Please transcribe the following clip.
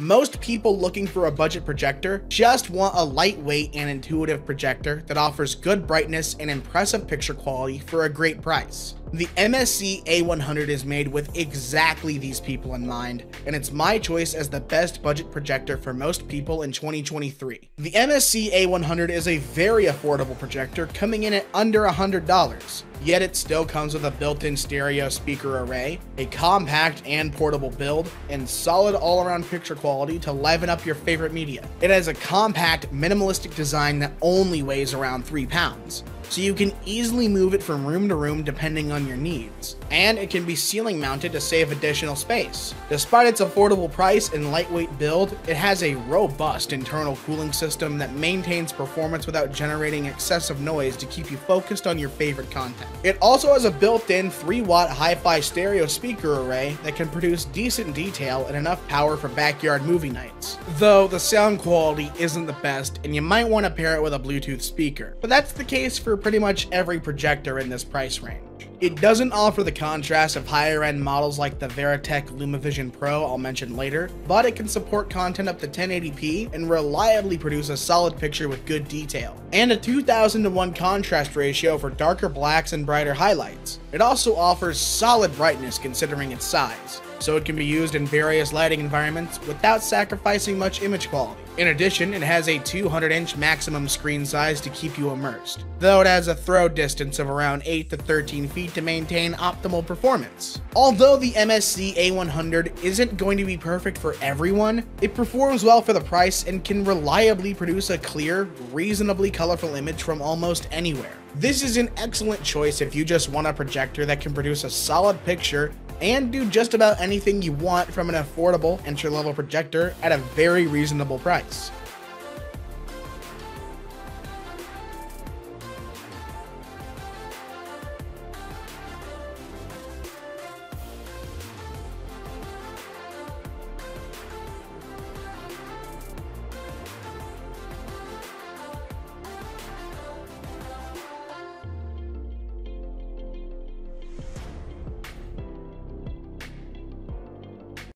Most people looking for a budget projector just want a lightweight and intuitive projector that offers good brightness and impressive picture quality for a great price. The MSC A100 is made with exactly these people in mind, and it's my choice as the best budget projector for most people in 2023. The MSC A100 is a very affordable projector coming in at under $100, yet it still comes with a built-in stereo speaker array, a compact and portable build, and solid all-around picture quality to liven up your favorite media. It has a compact, minimalistic design that only weighs around 3 pounds, so you can easily move it from room to room depending on your needs. And it can be ceiling mounted to save additional space. Despite its affordable price and lightweight build, it has a robust internal cooling system that maintains performance without generating excessive noise to keep you focused on your favorite content. It also has a built-in 3 watt hi-fi stereo speaker array that can produce decent detail and enough power for backyard movie nights. Though the sound quality isn't the best and you might want to pair it with a Bluetooth speaker. But that's the case for pretty much every projector in this price range. It doesn't offer the contrast of higher end models like the Veritech LumaVision Pro I'll mention later, but it can support content up to 1080p and reliably produce a solid picture with good detail, and a 2000 to 1 contrast ratio for darker blacks and brighter highlights. It also offers solid brightness considering its size, so it can be used in various lighting environments without sacrificing much image quality. In addition, it has a 200 inch maximum screen size to keep you immersed, though it has a throw distance of around 8 to 13 feet to maintain optimal performance. Although the MSC A100 isn't going to be perfect for everyone, it performs well for the price and can reliably produce a clear, reasonably colorful image from almost anywhere. This is an excellent choice if you just want a projector that can produce a solid picture and do just about anything you want from an affordable entry-level projector at a very reasonable price.